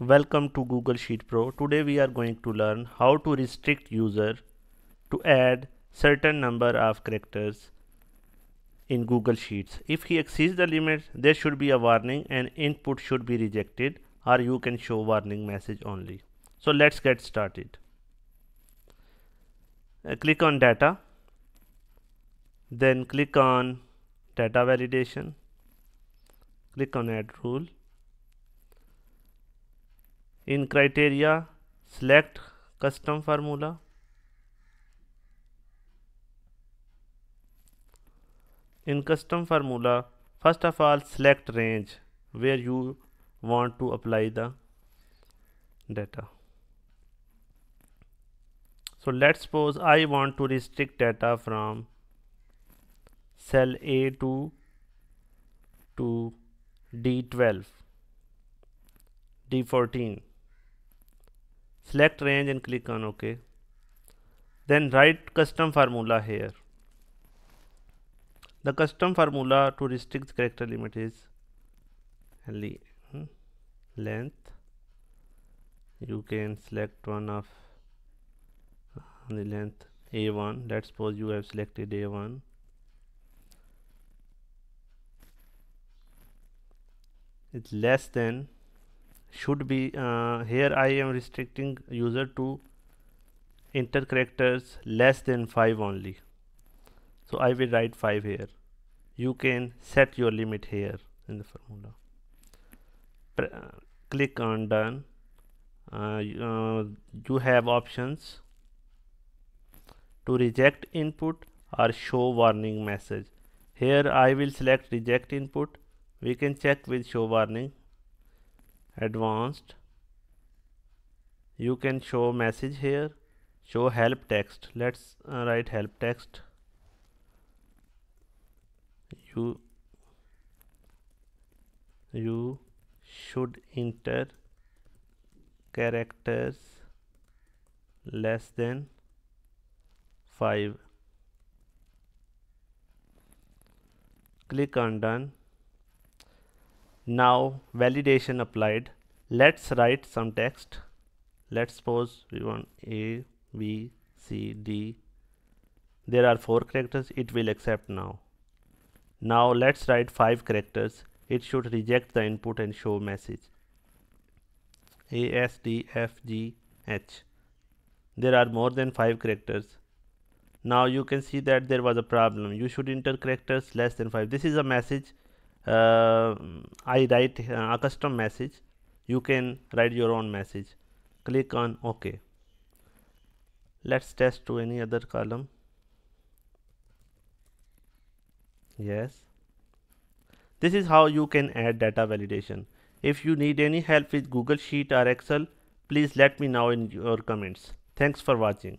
Welcome to Google Sheet Pro. Today we are going to learn how to restrict user to add certain number of characters in Google Sheets. If he exceeds the limit, there should be a warning and input should be rejected or you can show warning message only. So let's get started. Uh, click on data, then click on data validation, click on add rule. In criteria, select custom formula In custom formula, first of all select range where you want to apply the data. So let's suppose I want to restrict data from cell A2 to D12, D14. Select range and click on OK. Then write custom formula here. The custom formula to restrict character limit is hmm, length. You can select one of uh, the length A1. Let's suppose you have selected A1. It's less than should be uh, here I am restricting user to enter characters less than 5 only. So I will write 5 here. You can set your limit here in the formula. Pre uh, click on done. Uh, uh, you have options to reject input or show warning message. Here I will select reject input. We can check with show warning advanced. You can show message here. Show help text. Let's uh, write help text. You you should enter characters less than 5 click on done now validation applied let's write some text let's suppose we want a b c d there are four characters it will accept now now let's write 5 characters. It should reject the input and show message. A, S, D, F, G, H. There are more than 5 characters. Now you can see that there was a problem. You should enter characters less than 5. This is a message. Uh, I write uh, a custom message. You can write your own message. Click on OK. Let's test to any other column yes this is how you can add data validation if you need any help with google sheet or excel please let me know in your comments thanks for watching